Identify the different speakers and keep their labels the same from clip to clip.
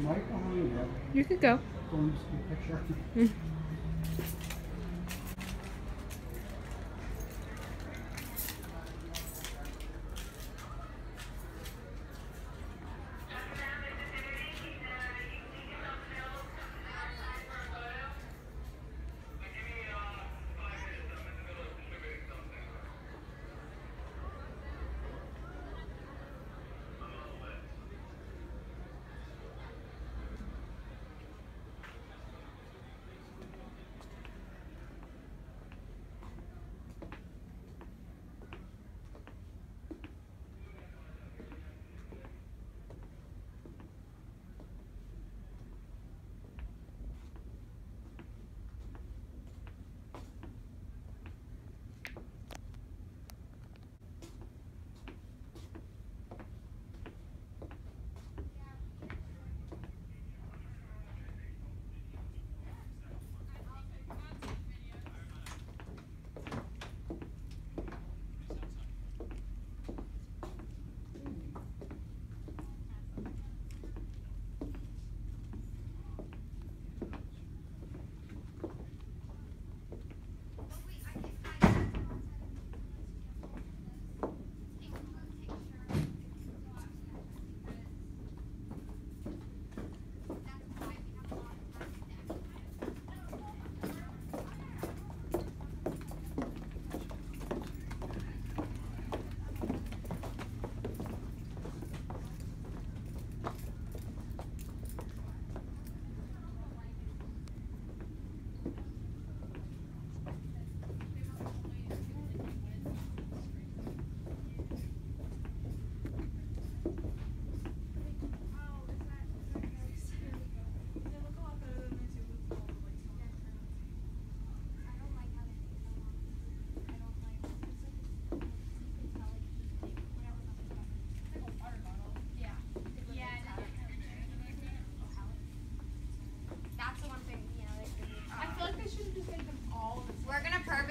Speaker 1: Behind. You could go.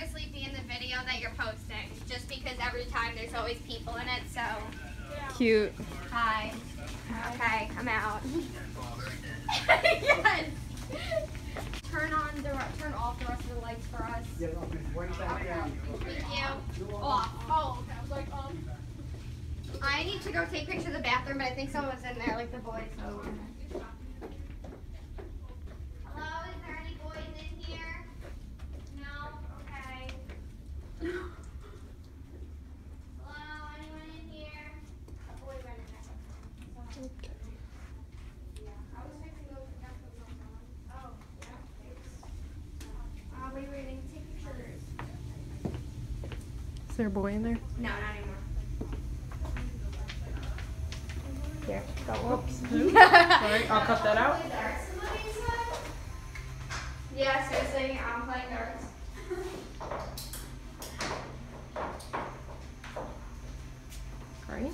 Speaker 2: purposely be in the video that you're posting, just because every time there's always people in it, so.
Speaker 1: Cute.
Speaker 2: Hi. Okay, I'm out. yes. Turn on the, turn off the rest of the lights for us.
Speaker 3: Yeah, okay, right back down.
Speaker 2: Thank you.
Speaker 3: You're
Speaker 4: Oh, okay. I was like, um.
Speaker 2: I need to go take pictures of the bathroom, but I think someone's in there, like the boys. So. Hello, is there any boys in here? No. Okay. Hello, anyone in here? A boy went in there. Yeah, I was fixing those. That's what's going on. Oh, yeah. Thanks. Uh, wait, wait, I need to take pictures.
Speaker 1: Is there a boy in there?
Speaker 2: No, not anymore.
Speaker 1: Here. Go. Whoops.
Speaker 2: Sorry,
Speaker 1: I'll cut that out.
Speaker 2: Yeah, seriously, I'm playing darts.
Speaker 1: Right?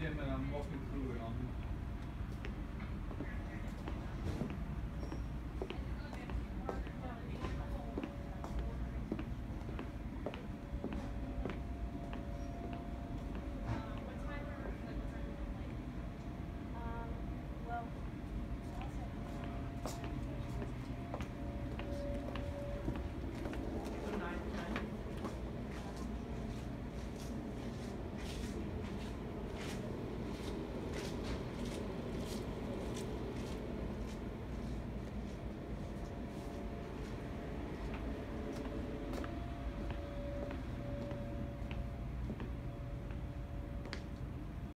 Speaker 5: Gym
Speaker 6: and I'm walking through it.